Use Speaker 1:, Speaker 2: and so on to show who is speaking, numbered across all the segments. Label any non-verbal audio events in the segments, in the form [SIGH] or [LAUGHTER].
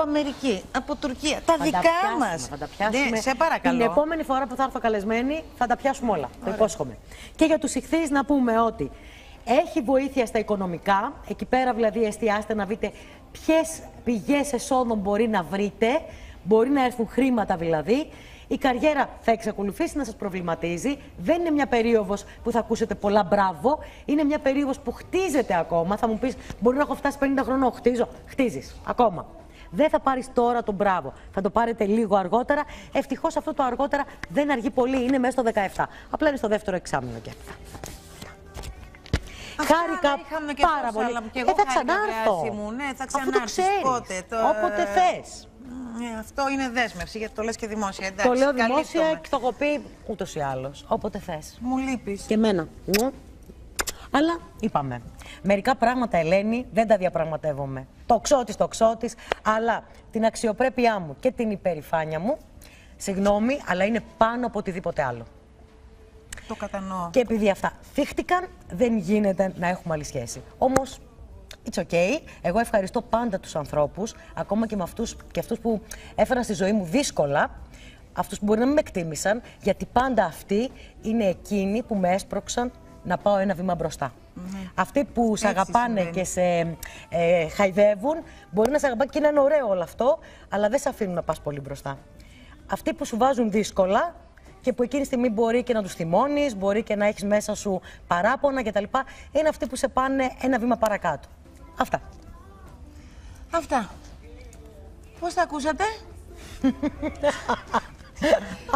Speaker 1: από Αμερική, από Τουρκία. Τα
Speaker 2: Θα
Speaker 1: δικά
Speaker 2: πιάσουμε,
Speaker 1: μας.
Speaker 2: Θα τα πιάσουμε.
Speaker 1: Ναι, σε παρακαλώ.
Speaker 2: Την επόμενη φορά που θα έρθω καλεσμένη θα τα πιάσουμε όλα. Το υπόσχομαι. Και για τους ηχθείς να πούμε ότι έχει βοήθεια στα οικονομικά. Εκεί πέρα δηλαδή εστιάστε να βρείτε ποιες πηγές εσόδων μπορεί να βρείτε. Μπορεί να έρθουν χρήματα δηλαδή. Η καριέρα θα εξακολουθήσει να σας προβληματίζει. Δεν είναι μια περίοδος που θα ακούσετε πολλά μπράβο. Είναι μια περίοδος που χτίζεται ακόμα. Θα μου πεις, μπορεί να έχω φτάσει 50 χρόνια, χτίζω. Χτίζεις ακόμα. Δεν θα πάρεις τώρα τον μπράβο. Θα το πάρετε λίγο αργότερα. Ευτυχώς αυτό το αργότερα δεν αργεί πολύ. Είναι μέσα στο 17. Απλά είναι στο δεύτερο εξάμεινο και.
Speaker 1: Αυτά
Speaker 2: Χάρηκα
Speaker 1: να είχαμε και
Speaker 2: πάρα
Speaker 1: τόσα
Speaker 2: πολύ.
Speaker 1: άλλα που και
Speaker 2: Ε,
Speaker 1: εγώ
Speaker 2: θα
Speaker 1: χάρηκα,
Speaker 2: ξανάρθω.
Speaker 1: βράση μου. Ναι, θα
Speaker 2: Αφού το
Speaker 1: ξανάρθεις.
Speaker 2: ξέρεις.
Speaker 1: Πότε, το-
Speaker 2: Όποτε θες.
Speaker 1: Ναι, αυτό είναι δέσμευση, γιατί το λες και δημόσια. Εντάξει,
Speaker 2: Το λέω
Speaker 1: καλύπτομαι.
Speaker 2: δημόσια και το έχω πει ούτως ή άλλως. Όποτε θες.
Speaker 1: Μου λείπεις.
Speaker 2: Και εμένα. Μου. Αλλά είπαμε. Μερικά πράγματα, Ελένη, δεν τα διαπραγματεύομαι. Το ξώτη, το ξώτη, αλλά την αξιοπρέπειά μου και την υπερηφάνεια μου, συγγνώμη, αλλά είναι πάνω από οτιδήποτε άλλο.
Speaker 1: Το κατανοώ.
Speaker 2: Και επειδή αυτά θύχτηκαν, δεν γίνεται να έχουμε άλλη σχέση. Όμως, it's okay. Εγώ ευχαριστώ πάντα τους ανθρώπους, ακόμα και με αυτούς, και αυτούς που έφεραν στη ζωή μου δύσκολα, αυτούς που μπορεί να μην με εκτίμησαν, γιατί πάντα αυτοί είναι εκείνοι που με έσπρωξαν να πάω ένα βήμα μπροστά. Αυτοί που σε
Speaker 1: Έτσι
Speaker 2: αγαπάνε
Speaker 1: συμβαίνει.
Speaker 2: και σε ε, χαϊδεύουν, μπορεί να σε αγαπάνε και να είναι ωραίο όλο αυτό, αλλά δεν σε αφήνουν να πας πολύ μπροστά. Αυτοί που σου βάζουν δύσκολα και που εκείνη τη στιγμή μπορεί και να τους θυμώνεις, μπορεί και να έχεις μέσα σου παράπονα κτλ. Είναι αυτοί που σε πάνε ένα βήμα παρακάτω. Αυτά.
Speaker 1: Αυτά. Πώς τα ακούσατε; [LAUGHS]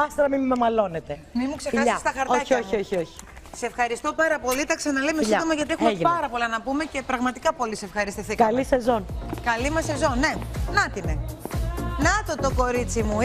Speaker 2: Άστρα μην με μαλώνετε.
Speaker 1: Μη μου ξεχάσεις
Speaker 2: Φιλιά.
Speaker 1: τα χαρτάκια
Speaker 2: Όχι, όχι,
Speaker 1: μου.
Speaker 2: όχι. όχι.
Speaker 1: Σε ευχαριστώ πάρα πολύ. Τα ξαναλέμε
Speaker 2: Φιλιά.
Speaker 1: σύντομα γιατί έχουμε
Speaker 2: Έγινε.
Speaker 1: πάρα πολλά να πούμε και πραγματικά πολύ σε ευχαριστηθήκαμε.
Speaker 2: Καλή σεζόν.
Speaker 1: Καλή μας σεζόν, ναι. Να την. Να το το κορίτσι μου.